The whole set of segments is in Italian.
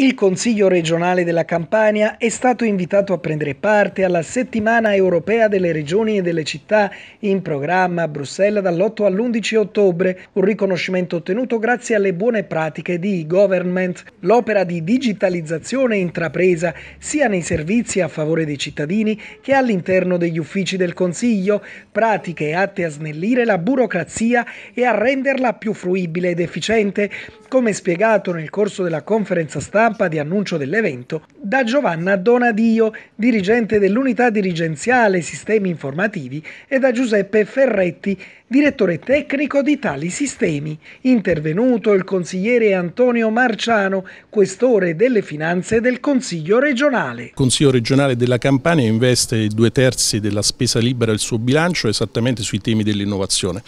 Il Consiglio regionale della Campania è stato invitato a prendere parte alla settimana europea delle regioni e delle città in programma a Bruxelles dall'8 all'11 ottobre, un riconoscimento ottenuto grazie alle buone pratiche di e-government, l'opera di digitalizzazione intrapresa sia nei servizi a favore dei cittadini che all'interno degli uffici del Consiglio, pratiche atte a snellire la burocrazia e a renderla più fruibile ed efficiente, come spiegato nel corso della conferenza stampa di annuncio dell'evento da Giovanna Donadio, dirigente dell'unità dirigenziale sistemi informativi, e da Giuseppe Ferretti, direttore tecnico di tali sistemi. Intervenuto il consigliere Antonio Marciano, questore delle finanze del Consiglio regionale. Il Consiglio regionale della Campania investe due terzi della spesa libera del suo bilancio esattamente sui temi dell'innovazione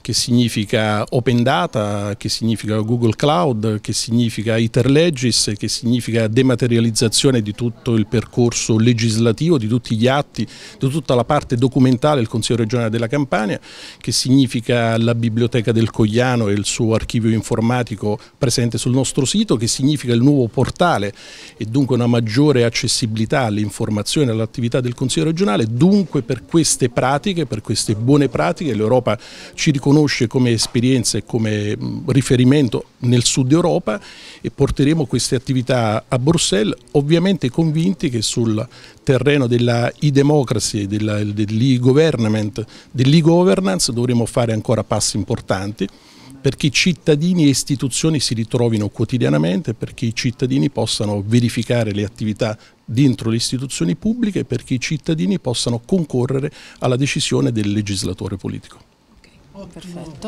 che significa Open Data, che significa Google Cloud, che significa Iterlegis, che significa dematerializzazione di tutto il percorso legislativo, di tutti gli atti, di tutta la parte documentale del Consiglio regionale della Campania, che significa la biblioteca del Cogliano e il suo archivio informatico presente sul nostro sito, che significa il nuovo portale e dunque una maggiore accessibilità all'informazione e all'attività del Consiglio regionale. Dunque per queste pratiche, per queste buone pratiche l'Europa ci riconosce come esperienza e come riferimento nel sud Europa e porteremo queste attività a Bruxelles, ovviamente convinti che sul terreno della e-democracy, dell'e-government, dell'e-governance dovremo fare ancora passi importanti perché cittadini e istituzioni si ritrovino quotidianamente, perché i cittadini possano verificare le attività dentro le istituzioni pubbliche, perché i cittadini possano concorrere alla decisione del legislatore politico. Perfetto.